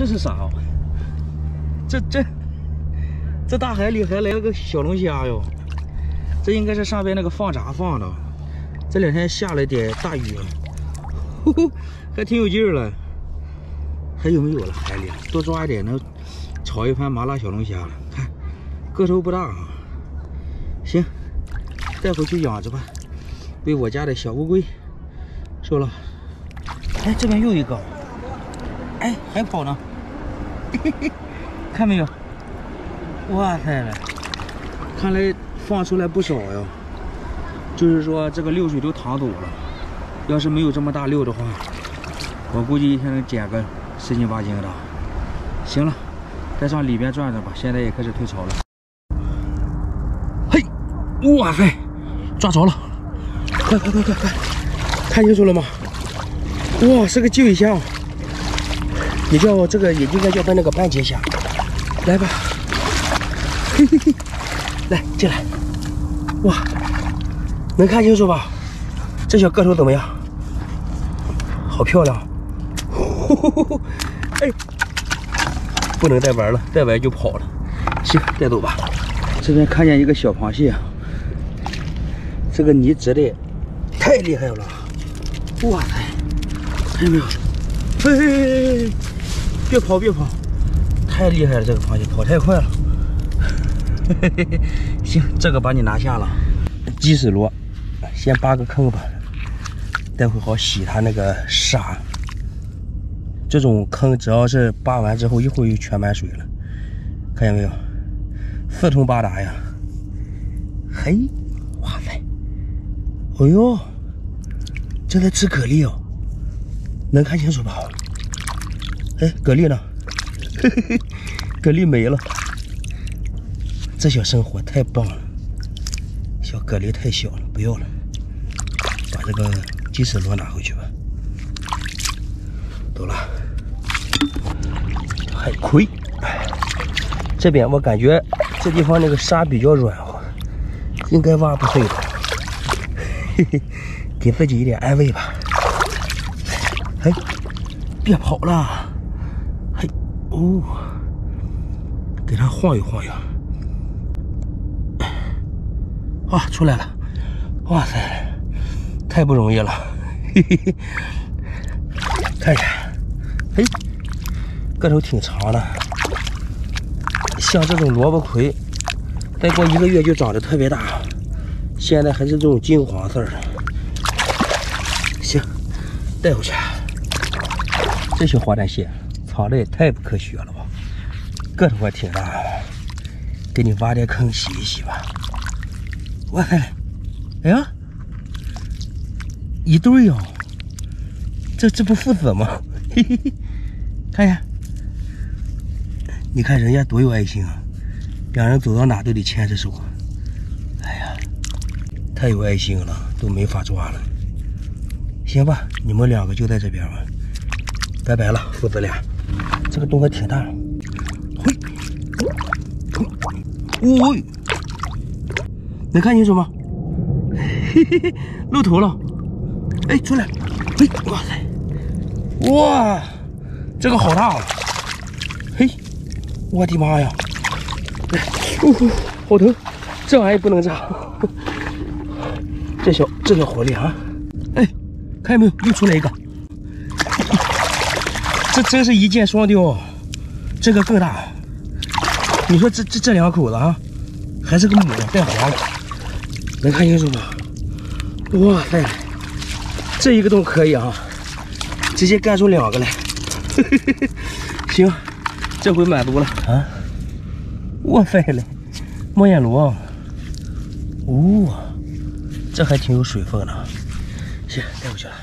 这是啥？这这这大海里还来了个小龙虾哟！这应该是上边那个放闸放的。这两天下了点大雨，呼呼，还挺有劲儿了。还有没有了？海里多抓一点，能炒一盘麻辣小龙虾。看，个头不大啊。行，带回去养着吧，为我家的小乌龟收了。哎，这边又一个。哎，还跑呢。嘿嘿嘿，看没有？哇塞了，看来放出来不少呀。就是说这个溜水都淌走了，要是没有这么大溜的话，我估计一天能捡个十斤八斤的。行了，再上里边转转吧。现在也开始退潮了。嘿，哇塞，抓着了！快快快快快，看清楚了吗？哇，是个巨虾，也叫这个也应该叫它那个半截虾。来吧，嘿嘿嘿，来进来，哇，能看清楚吧？这小个头怎么样？好漂亮！哎，不能再玩了，再玩就跑了。行，带走吧。这边看见一个小螃蟹，这个泥直的太厉害了！哇塞！看见没有？嘿嘿嘿，别跑别跑，太厉害了！这个螃蟹跑太快了。嘿嘿嘿，行，这个把你拿下了。鸡屎螺，先扒个坑吧，待会好洗它那个沙。这种坑只要是扒完之后，一会儿又全满水了。看见没有？四通八达呀！嘿，哇塞！哎呦，这在吃蛤蜊哦。能看清楚吧？哎，蛤蜊呢？嘿嘿嘿，蛤蜊没了。这小生活太棒了。小蛤蜊太小了，不要了。把这个鸡屎螺拿回去吧。走了。海葵，这边我感觉这地方那个沙比较软和，应该挖不碎的。嘿嘿，给自己一点安慰吧。哎，别跑了！哦，给它晃悠晃悠。哇，出来了！哇塞，太不容易了！嘿嘿嘿，看一下，嘿，个头挺长的，像这种萝卜葵，再过一个月就长得特别大。现在还是这种金黄色的。行，带回去。这些花旦蟹藏的也太不科学了吧，个头还挺大，给你挖点坑洗一洗吧。哇塞，哎呀，一对哟，这这不父子吗？嘿嘿嘿，看一下，你看人家多有爱心啊，两人走到哪都得牵着手。哎呀，太有爱心了，都没法抓了。行吧，你们两个就在这边吧。拜拜了，父子俩。这个洞还挺大。嘿，喂，能看清楚吗？嘿嘿嘿，露头了。哎，出来。嘿，哇塞，哇，这个好大啊！嘿，我的妈呀！来，呜呼，好疼，这玩意不能炸。这小这小活力啊！哎，看见没有？又出来一个。这真是一箭双雕，这个更大。你说这这这两口子啊，还是个母的带黄的，能看清楚吗？哇塞，这一个洞可以啊，直接干出两个来。行，这回满足了啊！哇塞嘞，莫眼螺，哦，这还挺有水分的。行，带回去了。